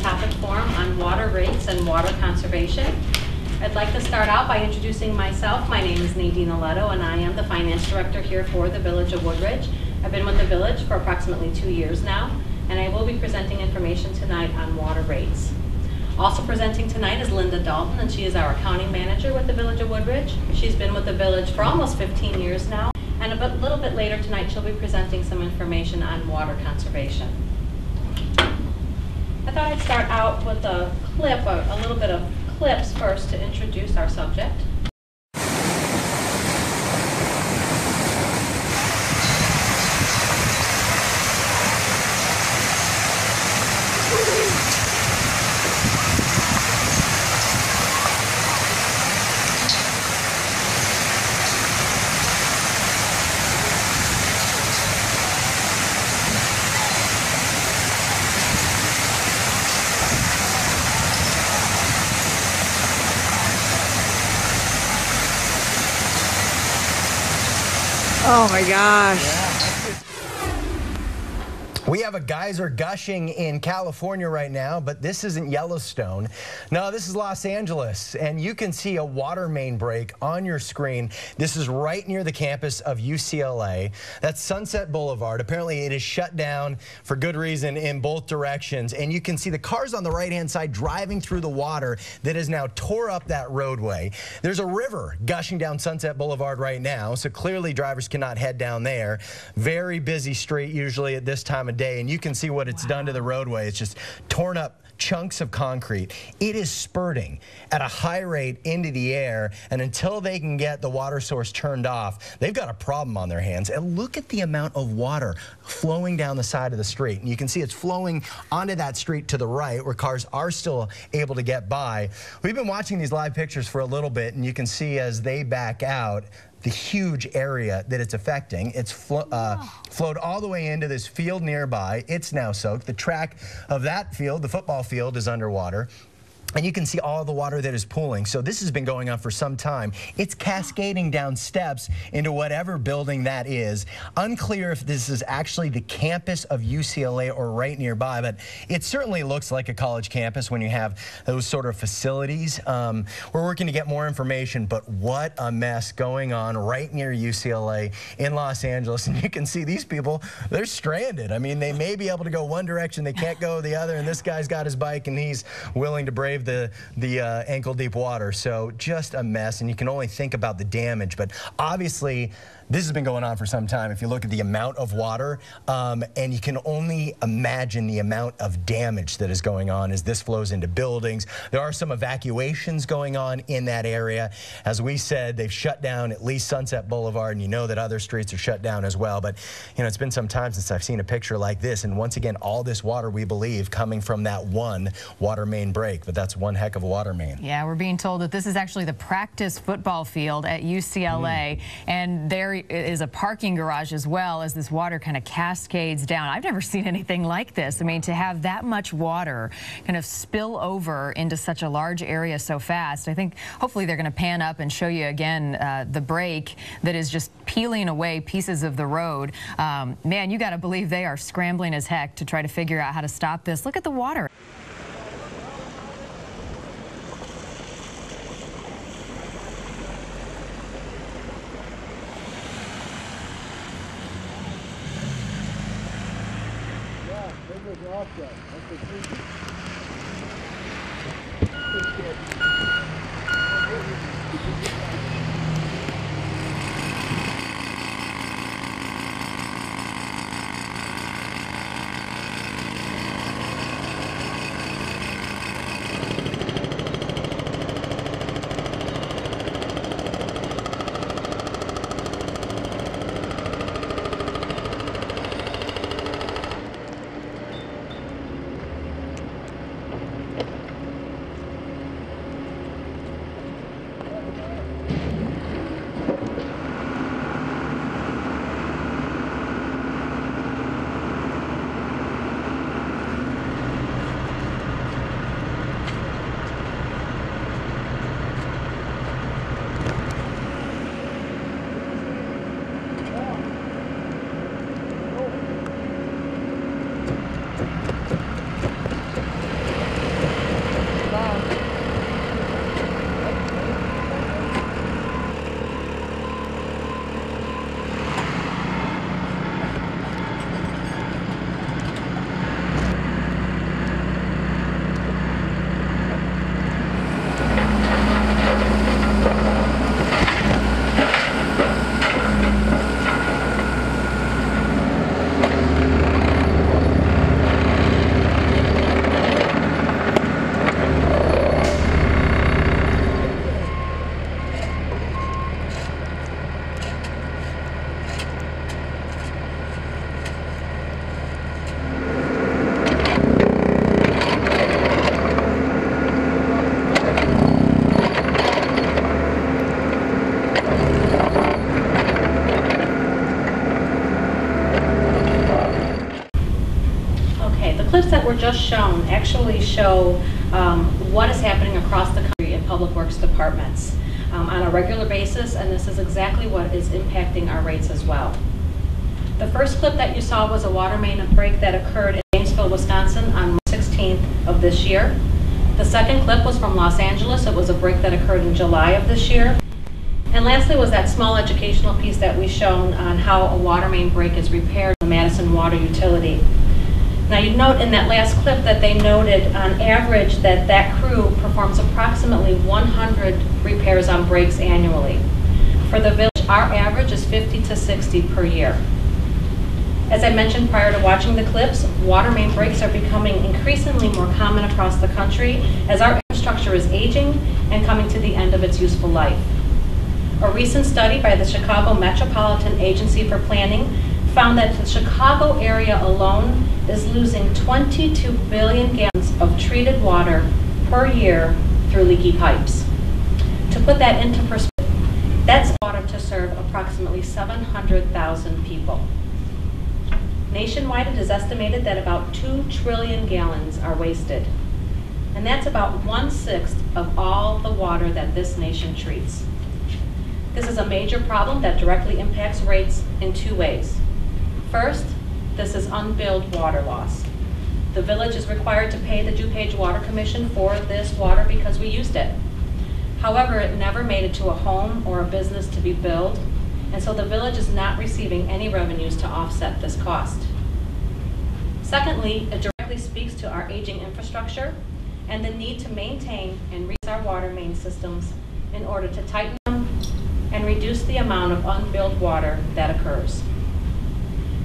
topic forum on water rates and water conservation. I'd like to start out by introducing myself. My name is Nadine Aletto, and I am the finance director here for the Village of Woodridge. I've been with the village for approximately two years now, and I will be presenting information tonight on water rates. Also presenting tonight is Linda Dalton, and she is our accounting manager with the Village of Woodridge. She's been with the village for almost 15 years now, and a little bit later tonight, she'll be presenting some information on water conservation. I thought I'd start out with a clip, a a little bit of clips first to introduce our subject. Oh my gosh. We have a geyser gushing in California right now, but this isn't Yellowstone. No, this is Los Angeles, and you can see a water main break on your screen. This is right near the campus of UCLA. That's Sunset Boulevard. Apparently, it is shut down for good reason in both directions, and you can see the cars on the right-hand side driving through the water that has now tore up that roadway. There's a river gushing down Sunset Boulevard right now, so clearly drivers cannot head down there. Very busy street usually at this time of day, and you can see what it's done to the roadway. It's just torn up chunks of concrete. It is spurting at a high rate into the air, and until they can get the water source turned off, they've got a problem on their hands. And look at the amount of water flowing down the side of the street. And you can see it's flowing onto that street to the right where cars are still able to get by. We've been watching these live pictures for a little bit, and you can see as they back out, the huge area that it's affecting. It's flo uh, flowed all the way into this field nearby. It's now soaked. The track of that field, the football field, is underwater. And you can see all the water that is pooling. So this has been going on for some time. It's cascading down steps into whatever building that is. Unclear if this is actually the campus of UCLA or right nearby, but it certainly looks like a college campus when you have those sort of facilities. Um, we're working to get more information, but what a mess going on right near UCLA in Los Angeles. And you can see these people, they're stranded. I mean, they may be able to go one direction, they can't go the other, and this guy's got his bike and he's willing to brave the, the uh, ankle deep water. So just a mess, and you can only think about the damage. But obviously, this has been going on for some time. If you look at the amount of water, um, and you can only imagine the amount of damage that is going on as this flows into buildings. There are some evacuations going on in that area. As we said, they've shut down at least Sunset Boulevard, and you know that other streets are shut down as well. But, you know, it's been some time since I've seen a picture like this. And once again, all this water, we believe, coming from that one water main break. But that's one heck of a water main. Yeah, we're being told that this is actually the practice football field at UCLA, and there is a parking garage as well as this water kind of cascades down. I've never seen anything like this. I mean, to have that much water kind of spill over into such a large area so fast, I think hopefully they're going to pan up and show you again uh, the break that is just peeling away pieces of the road. Um, man, you got to believe they are scrambling as heck to try to figure out how to stop this. Look at the water. Shown actually show um, what is happening across the country in public works departments um, on a regular basis, and this is exactly what is impacting our rates as well. The first clip that you saw was a water main break that occurred in Janesville, Wisconsin on March 16th of this year. The second clip was from Los Angeles. It was a break that occurred in July of this year. And lastly was that small educational piece that we shown on how a water main break is repaired in the Madison Water Utility. Now you note in that last clip that they noted on average that that crew performs approximately 100 repairs on breaks annually. For the village, our average is 50 to 60 per year. As I mentioned prior to watching the clips, water main breaks are becoming increasingly more common across the country as our infrastructure is aging and coming to the end of its useful life. A recent study by the Chicago Metropolitan Agency for Planning found that the Chicago area alone is losing 22 billion gallons of treated water per year through leaky pipes. To put that into perspective, that's water to serve approximately 700,000 people. Nationwide, it is estimated that about 2 trillion gallons are wasted. And that's about one-sixth of all the water that this nation treats. This is a major problem that directly impacts rates in two ways. First, this is unbilled water loss. The village is required to pay the DuPage Water Commission for this water because we used it. However, it never made it to a home or a business to be billed, and so the village is not receiving any revenues to offset this cost. Secondly, it directly speaks to our aging infrastructure and the need to maintain and reach our water main systems in order to tighten them and reduce the amount of unbilled water that occurs.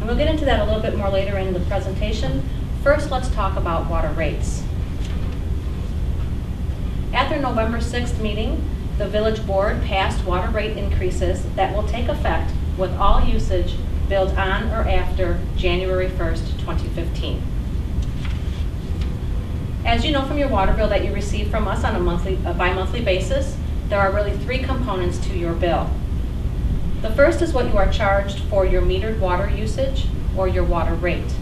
And we'll get into that a little bit more later in the presentation. First, let's talk about water rates. At their November 6th meeting, the village board passed water rate increases that will take effect with all usage billed on or after January 1st, 2015. As you know from your water bill that you receive from us on a monthly, a bi-monthly basis, there are really three components to your bill. The first is what you are charged for your metered water usage or your water rate.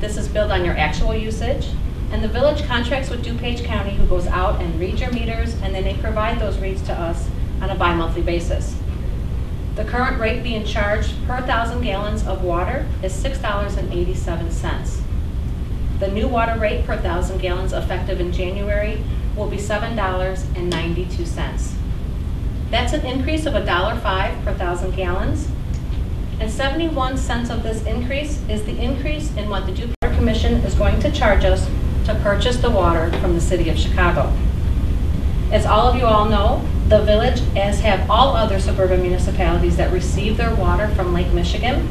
This is billed on your actual usage, and the village contracts with DuPage County who goes out and reads your meters, and then they provide those reads to us on a bi-monthly basis. The current rate being charged per thousand gallons of water is $6.87. The new water rate per thousand gallons effective in January will be $7.92. That's an increase of $1.05 per thousand gallons. And 71 cents of this increase is the increase in what the DuPage Water Commission is going to charge us to purchase the water from the city of Chicago. As all of you all know, the village, as have all other suburban municipalities that receive their water from Lake Michigan,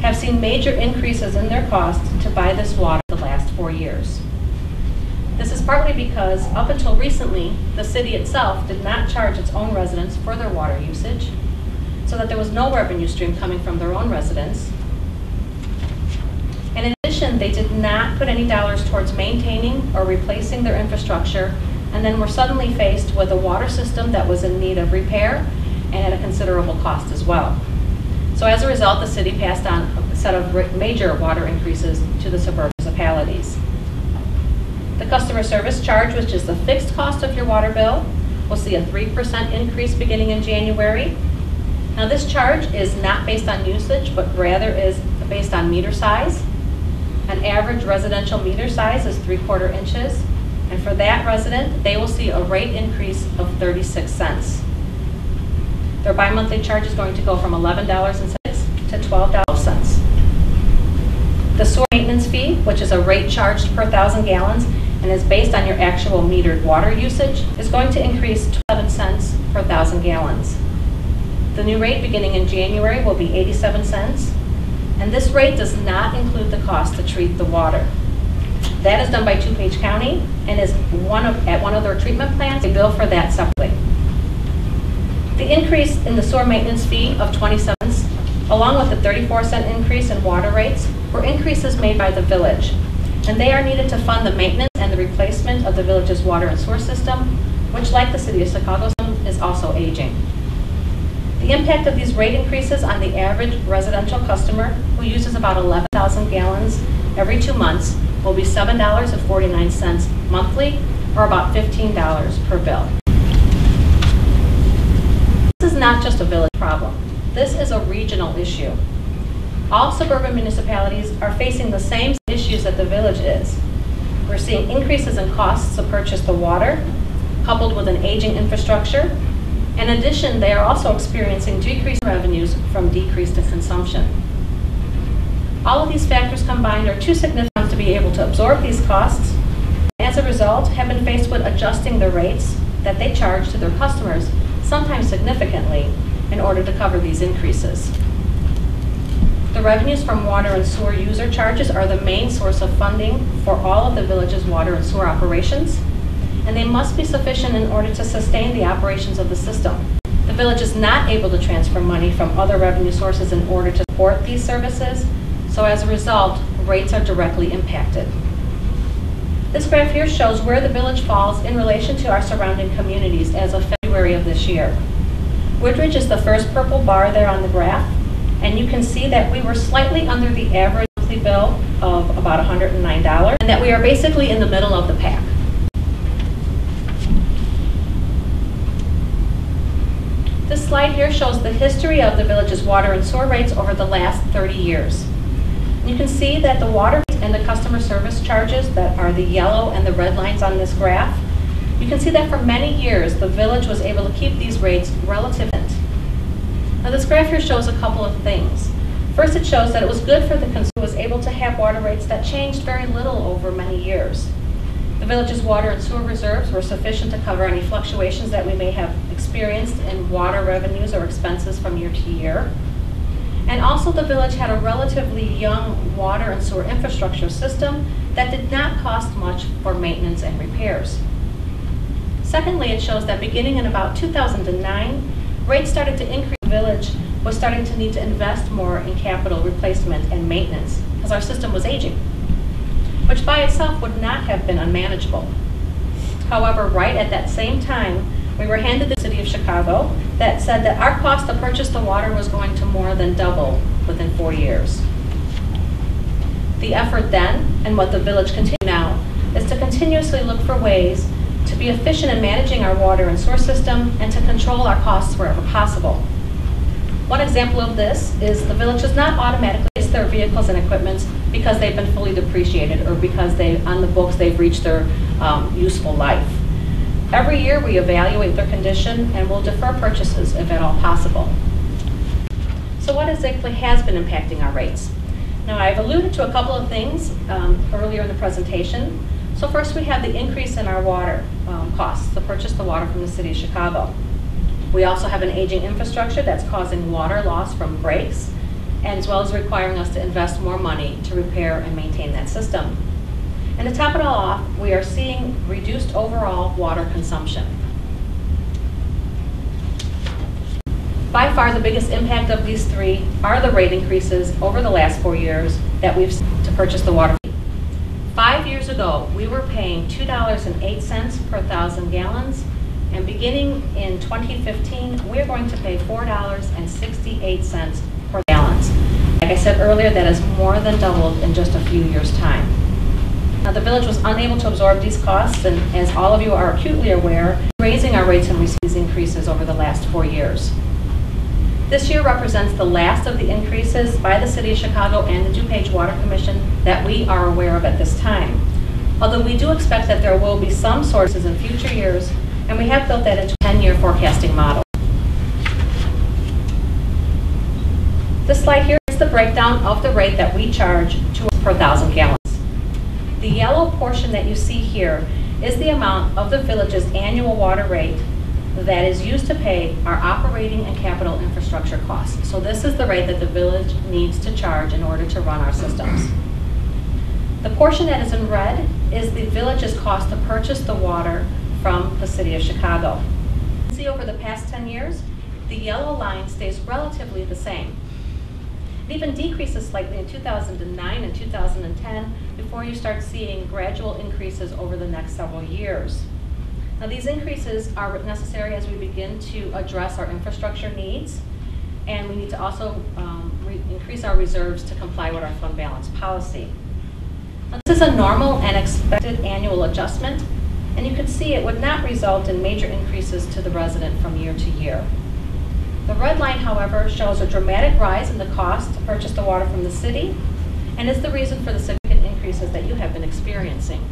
have seen major increases in their costs to buy this water the last four years. This is partly because up until recently, the city itself did not charge its own residents for their water usage, so that there was no revenue stream coming from their own residents. And in addition, they did not put any dollars towards maintaining or replacing their infrastructure, and then were suddenly faced with a water system that was in need of repair and at a considerable cost as well. So as a result, the city passed on a set of major water increases to the suburban municipalities. The customer service charge, which is the fixed cost of your water bill, will see a 3% increase beginning in January. Now this charge is not based on usage, but rather is based on meter size. An average residential meter size is 3 quarter inches. And for that resident, they will see a rate increase of 36 cents. Their bi-monthly charge is going to go from $11.06 to $12.00. The sewer maintenance fee, which is a rate charged per thousand gallons, and is based on your actual metered water usage is going to increase 11 cents per thousand gallons. The new rate beginning in January will be 87 cents, and this rate does not include the cost to treat the water. That is done by DuPage County and is one of, at one of their treatment plants. They bill for that separately. The increase in the sewer maintenance fee of 20 cents, along with the 34 cent increase in water rates, were increases made by the village, and they are needed to fund the maintenance the village's water and sewer system, which like the city of Chicago is also aging. The impact of these rate increases on the average residential customer who uses about 11,000 gallons every two months will be $7.49 monthly, or about $15 per bill. This is not just a village problem. This is a regional issue. All suburban municipalities are facing the same issues that the village is. We're seeing increases in costs to purchase the water, coupled with an aging infrastructure. In addition, they are also experiencing decreased revenues from decreased consumption. All of these factors combined are too significant to be able to absorb these costs. and As a result, have been faced with adjusting the rates that they charge to their customers, sometimes significantly, in order to cover these increases. The revenues from water and sewer user charges are the main source of funding for all of the village's water and sewer operations, and they must be sufficient in order to sustain the operations of the system. The village is not able to transfer money from other revenue sources in order to support these services, so as a result, rates are directly impacted. This graph here shows where the village falls in relation to our surrounding communities as of February of this year. Woodridge is the first purple bar there on the graph, and you can see that we were slightly under the average monthly bill of about $109, and that we are basically in the middle of the pack. This slide here shows the history of the village's water and sewer rates over the last 30 years. You can see that the water and the customer service charges that are the yellow and the red lines on this graph, you can see that for many years, the village was able to keep these rates relative. Now this graph here shows a couple of things. First, it shows that it was good for the consumer was able to have water rates that changed very little over many years. The village's water and sewer reserves were sufficient to cover any fluctuations that we may have experienced in water revenues or expenses from year to year. And also the village had a relatively young water and sewer infrastructure system that did not cost much for maintenance and repairs. Secondly, it shows that beginning in about 2009, rates started to increase. The village was starting to need to invest more in capital replacement and maintenance because our system was aging, which by itself would not have been unmanageable. However, right at that same time, we were handed the city of Chicago that said that our cost to purchase the water was going to more than double within four years. The effort then, and what the village continues now, is to continuously look for ways to be efficient in managing our water and sewer system and to control our costs wherever possible. One example of this is the village does not automatically list their vehicles and equipment because they've been fully depreciated or because they, on the books, they've reached their um, useful life. Every year we evaluate their condition and will defer purchases if at all possible. So what exactly has been impacting our rates? Now I've alluded to a couple of things um, earlier in the presentation. So first we have the increase in our water um, costs to purchase the water from the city of Chicago. We also have an aging infrastructure that's causing water loss from breaks, as well as requiring us to invest more money to repair and maintain that system. And to top it all off, we are seeing reduced overall water consumption. By far the biggest impact of these three are the rate increases over the last four years that we've to purchase the water. Ago, we were paying $2.08 per thousand gallons, and beginning in 2015, we're going to pay $4.68 per gallon. Like I said earlier, that has more than doubled in just a few years' time. Now, the village was unable to absorb these costs, and as all of you are acutely aware, raising our rates and receipts increases over the last four years. This year represents the last of the increases by the City of Chicago and the DuPage Water Commission that we are aware of at this time. Although we do expect that there will be some sources in future years, and we have built that into a 10-year forecasting model. This slide here is the breakdown of the rate that we charge to per thousand gallons. The yellow portion that you see here is the amount of the village's annual water rate that is used to pay our operating and capital infrastructure costs. So this is the rate that the village needs to charge in order to run our systems. The portion that is in red is the village's cost to purchase the water from the city of Chicago. See over the past 10 years, the yellow line stays relatively the same. It even decreases slightly in 2009 and 2010 before you start seeing gradual increases over the next several years. Now these increases are necessary as we begin to address our infrastructure needs and we need to also um, increase our reserves to comply with our fund balance policy. This is a normal and expected annual adjustment, and you can see it would not result in major increases to the resident from year to year. The red line, however, shows a dramatic rise in the cost to purchase the water from the city and is the reason for the significant increases that you have been experiencing.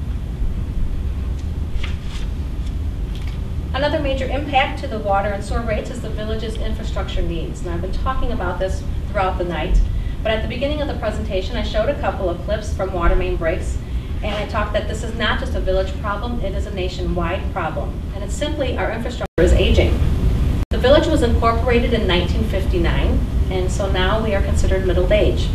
Another major impact to the water and sewer rates is the village's infrastructure needs. And I've been talking about this throughout the night, but at the beginning of the presentation, I showed a couple of clips from water main breaks, and I talked that this is not just a village problem, it is a nationwide problem. And it's simply our infrastructure is aging. The village was incorporated in 1959, and so now we are considered middle age.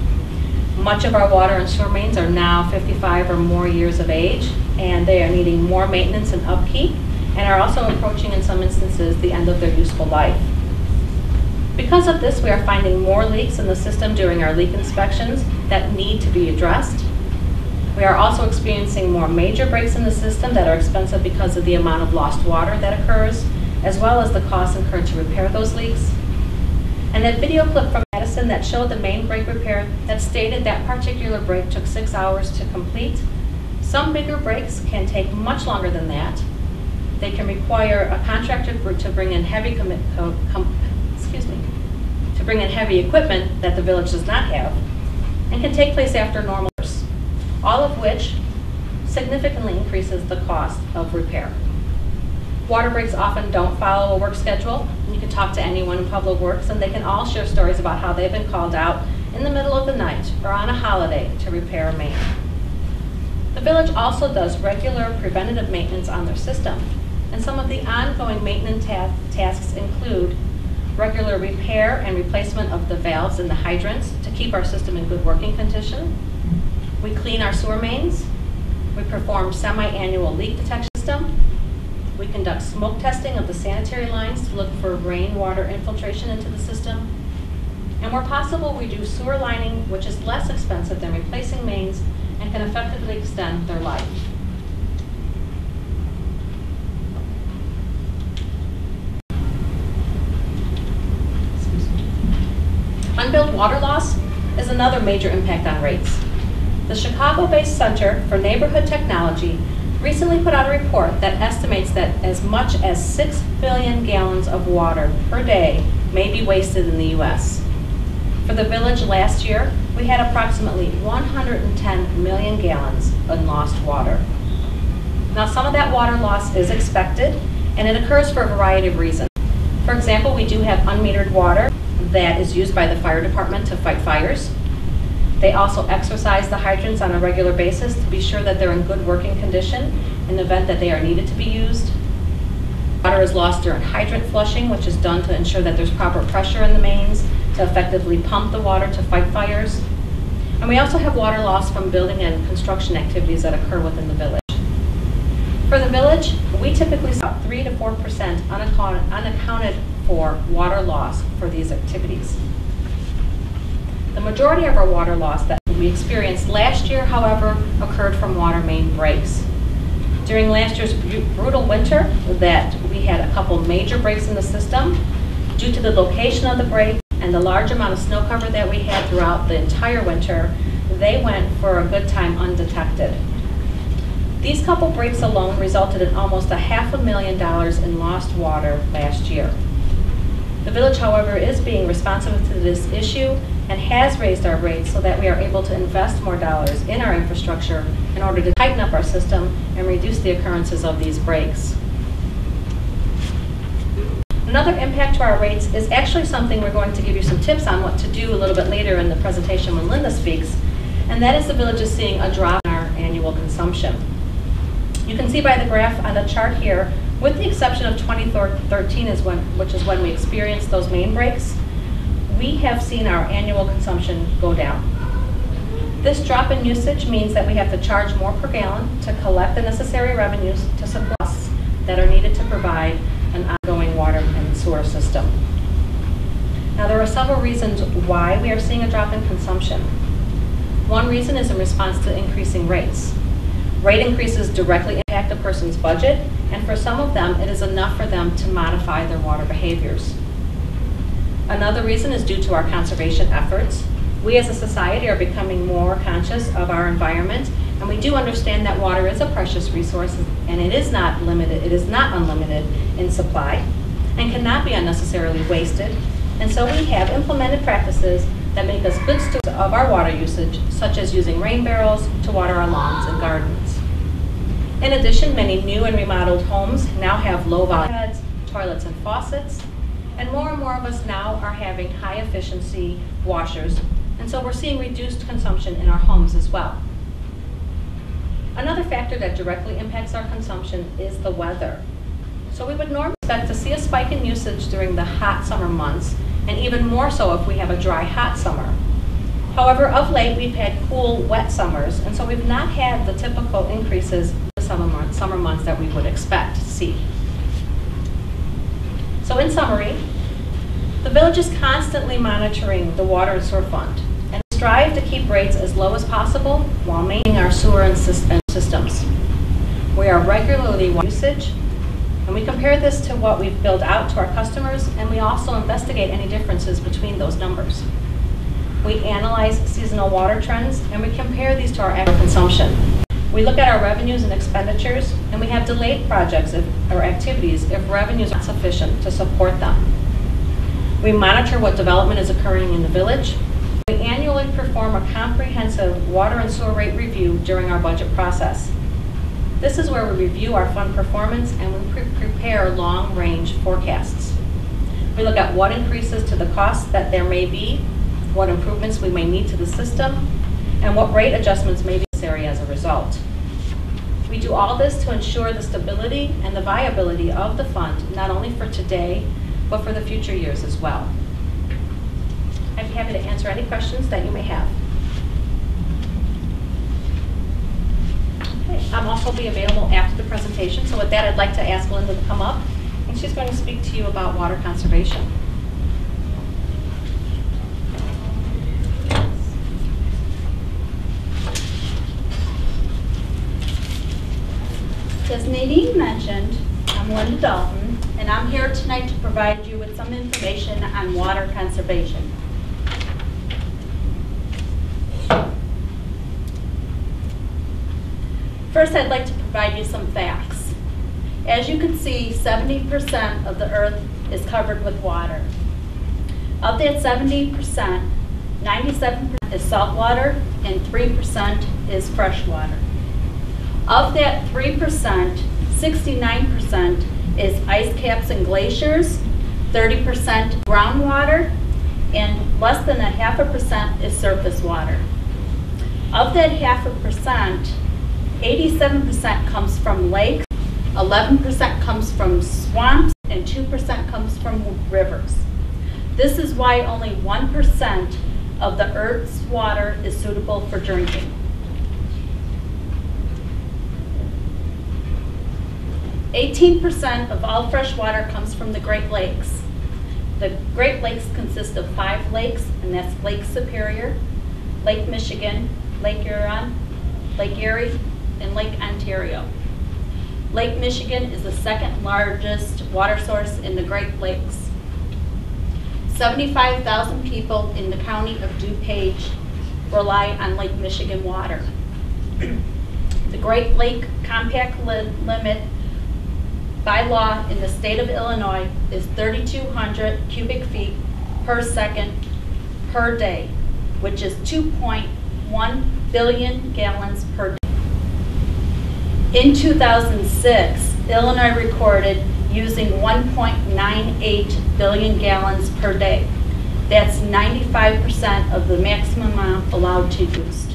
Much of our water and sewer mains are now 55 or more years of age, and they are needing more maintenance and upkeep, and are also approaching, in some instances, the end of their useful life. Because of this, we are finding more leaks in the system during our leak inspections that need to be addressed. We are also experiencing more major breaks in the system that are expensive because of the amount of lost water that occurs, as well as the costs incurred to repair those leaks. And that video clip from Madison that showed the main break repair that stated that particular break took six hours to complete. Some bigger breaks can take much longer than that. They can require a contractor to bring in heavy commit, com, excuse me, to bring in heavy equipment that the village does not have, and can take place after normal hours, all of which significantly increases the cost of repair. Water breaks often don't follow a work schedule. You can talk to anyone in Public Works, and they can all share stories about how they've been called out in the middle of the night or on a holiday to repair a main. The village also does regular preventative maintenance on their system, and some of the ongoing maintenance ta- tasks include regular repair and replacement of the valves in the hydrants to keep our system in good working condition. We clean our sewer mains. We perform semi-annual leak detection system. We conduct smoke testing of the sanitary lines to look for rainwater infiltration into the system. And where possible, we do sewer lining, which is less expensive than replacing mains and can effectively extend their life. Unbilled water loss is another major impact on rates. The Chicago-based Center for Neighborhood Technology recently put out a report that estimates that as much as 6 billion gallons of water per day may be wasted in the U.S. For the village last year, we had approximately 110 million gallons in lost water. Now, some of that water loss is expected, and it occurs for a variety of reasons. For example, we do have unmetered water that is used by the fire department to fight fires. They also exercise the hydrants on a regular basis to be sure that they're in good working condition in the event that they are needed to be used. Water is lost during hydrant flushing, which is done to ensure that there's proper pressure in the mains to effectively pump the water to fight fires. And we also have water loss from building and construction activities that occur within the village. For the village, we typically about 3 to 4% unaccounted, unaccounted for water loss for these activities. The majority of our water loss that we experienced last year, however, occurred from water main breaks. During last year's brutal winter, that we had a couple major breaks in the system. Due to the location of the break and the large amount of snow cover that we had throughout the entire winter, they went for a good time undetected. These couple breaks alone resulted in almost a half a million dollars in lost water last year. The village, however, is being responsive to this issue and has raised our rates so that we are able to invest more dollars in our infrastructure in order to tighten up our system and reduce the occurrences of these breaks. Another impact to our rates is actually something we're going to give you some tips on what to do a little bit later in the presentation when Linda speaks, and that is the village is seeing a drop in our annual consumption. You can see by the graph on the chart here, with the exception of 2013 is when, which is when we experienced those main breaks, we have seen our annual consumption go down. This drop in usage means that we have to charge more per gallon to collect the necessary revenues to support costs that are needed to provide an ongoing water and sewer system. Now, there are several reasons why we are seeing a drop in consumption. One reason is in response to increasing rates. Rate increases directly impact a person's budget, and for some of them, it is enough for them to modify their water behaviors. Another reason is due to our conservation efforts. We as a society are becoming more conscious of our environment And we do understand that water is a precious resource and it is not limited, it is not unlimited in supply and cannot be unnecessarily wasted. And so we have implemented practices that make us good stewards of our water usage, such as using rain barrels to water our lawns and gardens. In addition, many new and remodeled homes now have low volume heads, toilets and faucets, and more and more of us now are having high efficiency washers, and so we're seeing reduced consumption in our homes as well. Another factor that directly impacts our consumption is the weather. So we would normally expect to see a spike in usage during the hot summer months, and even more so if we have a dry, hot summer. However, of late, we've had cool, wet summers, and so we've not had the typical increases summer months, summer months that we would expect to see. So in summary, the village is constantly monitoring the water and sewer fund and strive to keep rates as low as possible while maintaining our sewer and sys- and systems. We are regularly usage, and we compare this to what we've billed out to our customers, and we also investigate any differences between those numbers. We analyze seasonal water trends, and we compare these to our actual consumption. We look at our revenues and expenditures, and we have delayed projects if, or activities if revenues aren't sufficient to support them. We monitor what development is occurring in the village. We annually perform a comprehensive water and sewer rate review during our budget process. This is where we review our fund performance and we pre- prepare long-range forecasts. We look at what increases to the costs that there may be, what improvements we may need to the system, and what rate adjustments may be as a result. We do all this to ensure the stability and the viability of the fund, not only for today, but for the future years as well. I'd be happy to answer any questions that you may have. Okay, I'm also be available after the presentation, so with that, I'd like to ask Linda to come up, and she's going to speak to you about water conservation. As Nadine mentioned, I'm Linda Dalton, and I'm here tonight to provide you with some information on water conservation. First, I'd like to provide you some facts. As you can see, 70% of the earth is covered with water. Of that 70%, 97% is saltwater and 3% is freshwater. Of that 3%, 69% is ice caps and glaciers, 30% groundwater, and less than a half a percent is surface water. Of that half a percent, 87% comes from lakes, 11% comes from swamps, and 2% comes from rivers. This is why only 1% of the Earth's water is suitable for drinking. Eighteen percent of all fresh water comes from the Great Lakes. The Great Lakes consist of five lakes, and that's Lake Superior, Lake Michigan, Lake Huron, Lake Erie, and Lake Ontario. Lake Michigan is the second largest water source in the Great Lakes. 75,000 people in the county of DuPage rely on Lake Michigan water. The Great Lake Compact li- limit by law in the state of Illinois is 3,200 cubic feet per second per day, which is 2.1 billion gallons per day. In 2006, Illinois recorded using 1.98 billion gallons per day. That's 95% of the maximum amount allowed to use.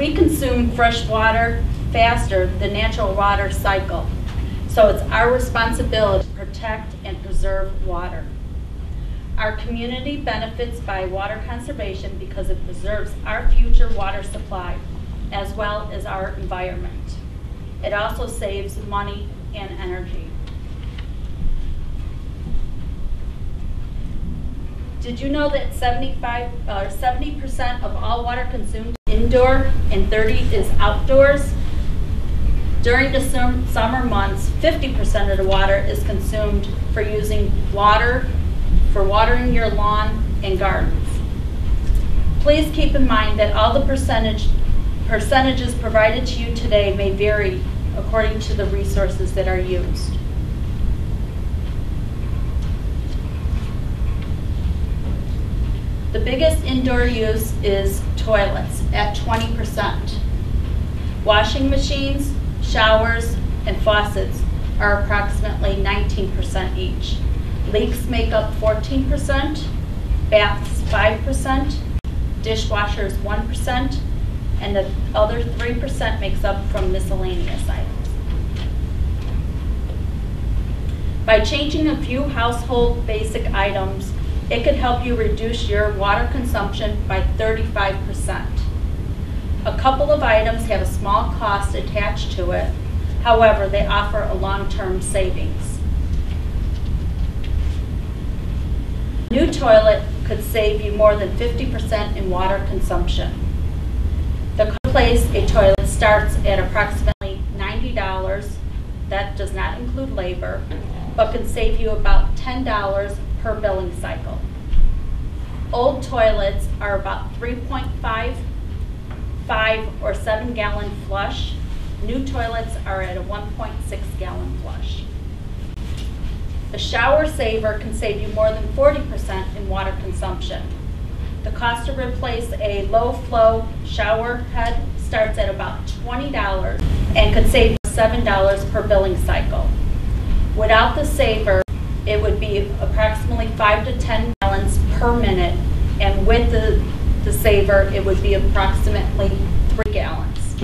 We consume fresh water faster than natural water cycle. So it's our responsibility to protect and preserve water. Our community benefits by water conservation because it preserves our future water supply as well as our environment. It also saves money and energy. Did you know that 75, uh, 70% of all water consumed indoor and 30 is outdoors? During the sum- summer months, 50% of the water is consumed for using water, for watering your lawn and gardens. Please keep in mind that all the percentage, percentages provided to you today may vary according to the resources that are used. The biggest indoor use is toilets at 20%. Washing machines, showers, and faucets are approximately 19% each. Leaks make up 14%, baths 5%, dishwashers 1%, and the other 3% makes up from miscellaneous items. By changing a few household basic items, it could help you reduce your water consumption by 35%. A couple of items have a small cost attached to it, however, they offer a long-term savings. New toilet could save you more than 50% in water consumption. The place a toilet starts at approximately $90. That does not include labor, but can save you about $10 per billing cycle. Old toilets are about 3.5, 5 or 7 gallon flush. New toilets are at a 1.6 gallon flush. A shower saver can save you more than 40% in water consumption. The cost to replace a low flow shower head starts at about $20 and could save you $7 per billing cycle. Without the saver, it would be approximately 5 to 10 gallons per minute, and with the, the saver, it would be approximately 3 gallons.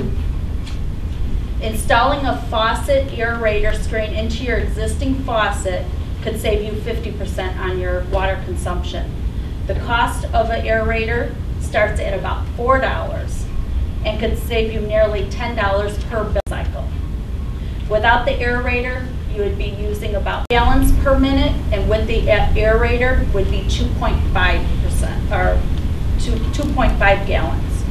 Installing a faucet aerator screen into your existing faucet could save you 50% on your water consumption. The cost of an aerator starts at about $4 and could save you nearly $10 per bill. Without the aerator, you would be using about gallons per minute, and with the aerator would be 2.5%, or 2.5 gallons.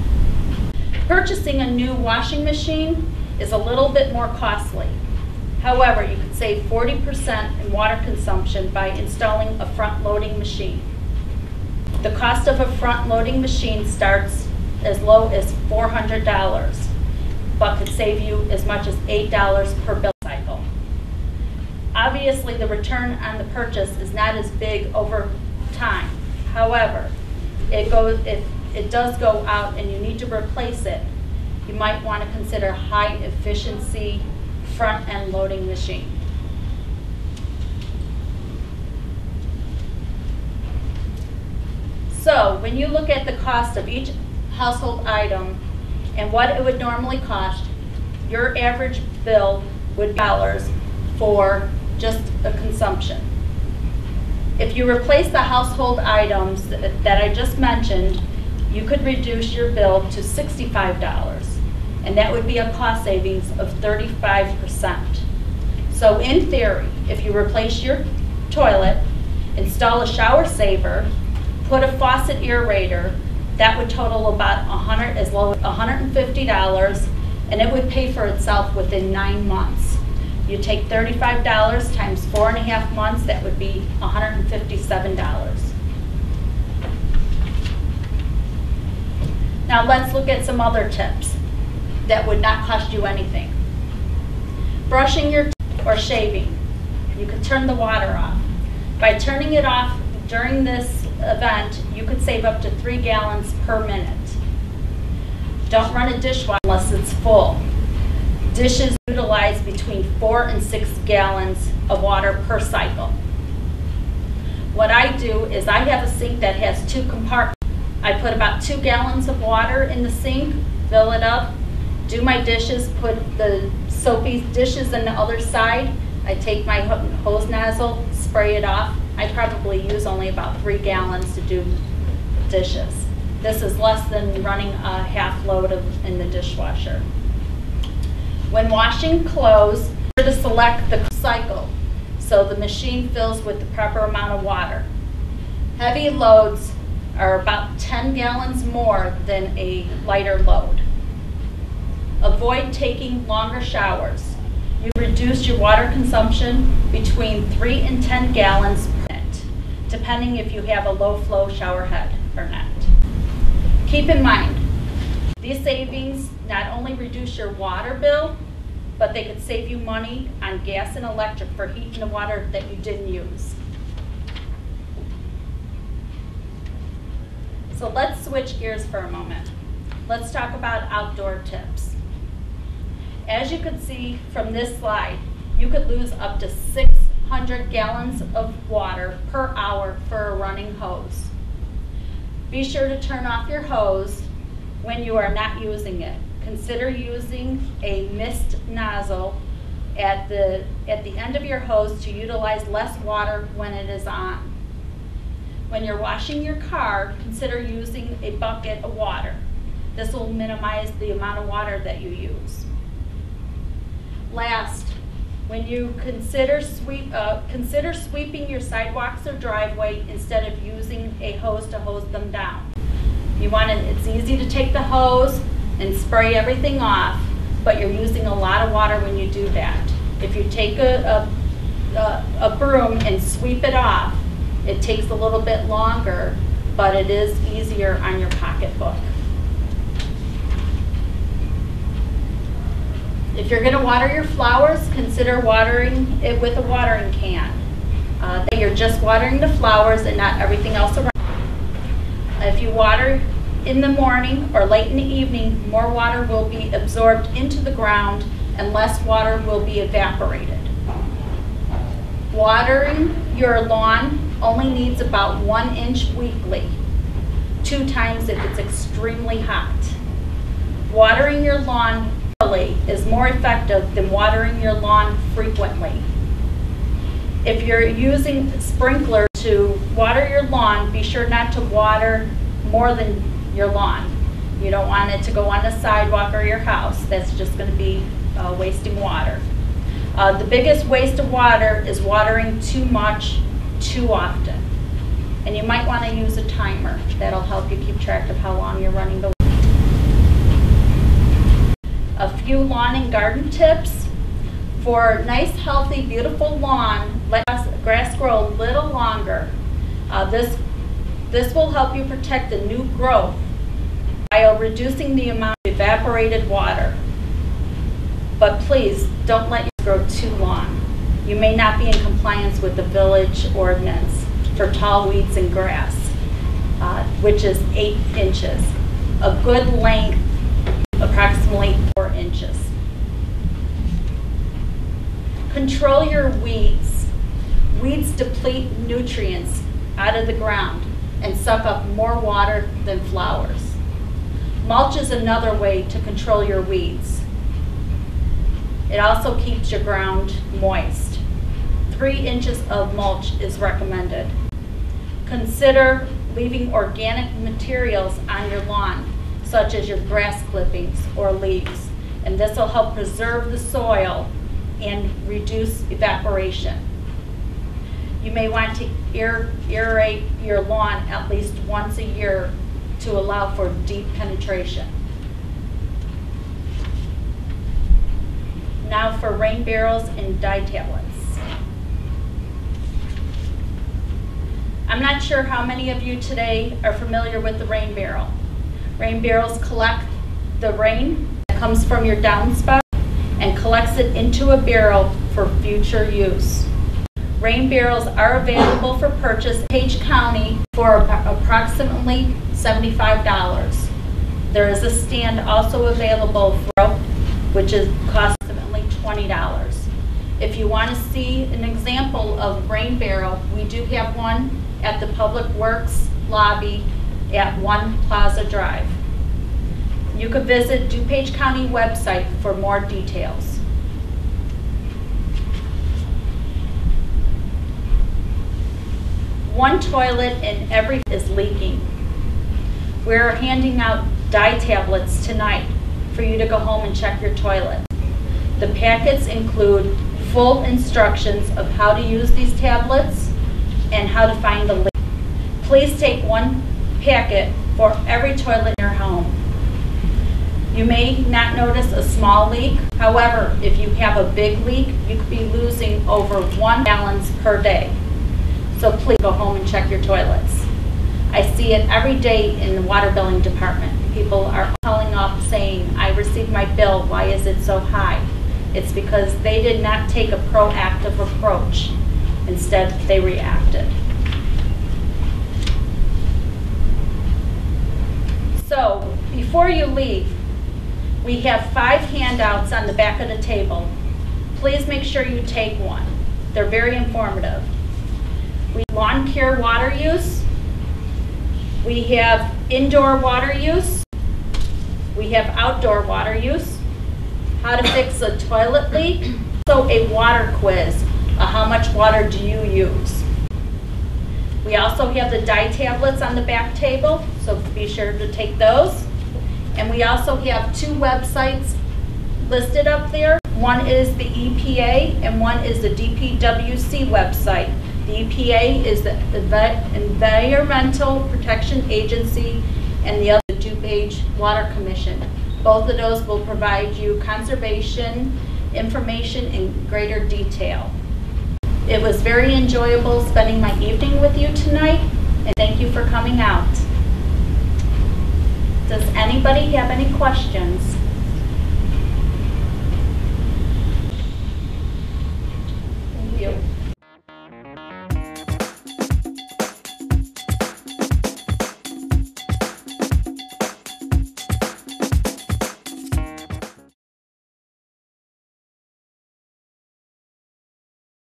Purchasing a new washing machine is a little bit more costly. However, you could save 40% in water consumption by installing a front-loading machine. The cost of a front-loading machine starts as low as $400, but could save you as much as $8 per bill cycle. Obviously, the return on the purchase is not as big over time. However, it goes, if it does go out and you need to replace it, you might want to consider high efficiency front end loading machine. So when you look at the cost of each household item and what it would normally cost, your average bill would dollars for just a consumption. If you replace the household items that I just mentioned, you could reduce your bill to $65. And that would be a cost savings of 35%. So in theory, if you replace your toilet, install a shower saver, put a faucet aerator, that would total about 100, as low as $150, and it would pay for itself within nine months. You take $35 times four and a half months, that would be $157. Now let's look at some other tips that would not cost you anything. Brushing your teeth or shaving, you could turn the water off. By turning it off during this event, you could save up to three gallons per minute. Don't run a dishwasher unless it's full. Dishes utilize between four and six gallons of water per cycle. What I do is I have a sink that has two compartments. I put about two gallons of water in the sink, fill it up, do my dishes, put the soapy dishes in the other side. I take my hose nozzle, spray it off. I probably use only about three gallons to do dishes. This is less than running a half load of, in the dishwasher. When washing clothes, to select the cycle so the machine fills with the proper amount of water. Heavy loads are about 10 gallons more than a lighter load. Avoid taking longer showers. You reduce your water consumption between 3 and 10 gallons depending if you have a low flow shower head or not. Keep in mind, these savings not only reduce your water bill, but they could save you money on gas and electric for heating the water that you didn't use. So let's switch gears for a moment. Let's talk about outdoor tips. As you can see from this slide, you could lose up to 600 gallons of water per hour for a running hose. Be sure to turn off your hose when you are not using it. Consider using a mist nozzle at the, at the end of your hose to utilize less water when it is on. When you're washing your car, consider using a bucket of water. This will minimize the amount of water that you use. Last, when you consider sweep, uh, consider sweeping your sidewalks or driveway instead of using a hose to hose them down. You want to, it's easy to take the hose and spray everything off, but you're using a lot of water when you do that. If you take a, a, a- a broom and sweep it off, it takes a little bit longer, but it is easier on your pocketbook. If you're gonna water your flowers, consider watering it with a watering can. Uh, that you're just watering the flowers and not everything else around. If you water in the morning or late in the evening, more water will be absorbed into the ground and less water will be evaporated. Watering your lawn only needs about one inch weekly, two times if it's extremely hot. Watering your lawn is more effective than watering your lawn frequently. If you're using sprinkler to water your lawn, be sure not to water more than your lawn. You don't want it to go on the sidewalk or your house. That's just going to be uh, wasting water. Uh, The biggest waste of water is watering too much, too often. And you might want to use a timer. That'll help you keep track of how long you're running the a few lawn and garden tips. For nice, healthy, beautiful lawn, let grass grow a little longer. Uh, This, this will help you protect the new growth while reducing the amount of evaporated water. But please, don't let yours grow too long. You may not be in compliance with the village ordinance for tall weeds and grass, uh, which is eight inches. A good length approximately four inches. Control your weeds. Weeds deplete nutrients out of the ground and suck up more water than flowers. Mulch is another way to control your weeds. It also keeps your ground moist. Three inches of mulch is recommended. Consider leaving organic materials on your lawn, such as your grass clippings or leaves, and this will help preserve the soil and reduce evaporation. You may want to aer- aerate your lawn at least once a year to allow for deep penetration. Now for rain barrels and dye tablets. I'm not sure how many of you today are familiar with the rain barrel. Rain barrels collect the rain that comes from your downspout and collects it into a barrel for future use. Rain barrels are available for purchase in Page County for approximately $75. There is a stand also available for, which is cost approximately $20. If you want to see an example of rain barrel, we do have one at the Public Works lobby at One Plaza Drive. You could visit DuPage County website for more details. One toilet in every is leaking. We're handing out dye tablets tonight for you to go home and check your toilet. The packets include full instructions of how to use these tablets and how to find the leak. Please take one packet for every toilet in your home. You may not notice a small leak. However, if you have a big leak, you could be losing over one gallons per day. So please go home and check your toilets. I see it every day in the water billing department. People are calling up saying, I received my bill, why is it so high? It's because they did not take a proactive approach. Instead, they reacted. So, before you leave, we have five handouts on the back of the table. Please make sure you take one. They're very informative. We lawn care water use. We have indoor water use. We have outdoor water use. How to fix a toilet leak. So a water quiz. Uh, how much water do you use? We also have the dye tablets on the back table, so be sure to take those. And we also have two websites listed up there. One is the EPA and one is the DPWC website. The EPA is the Environmental Protection Agency and the other the DuPage Water Commission. Both of those will provide you conservation information in greater detail. It was very enjoyable spending my evening with you tonight, and thank you for coming out. Does anybody have any questions? Thank you.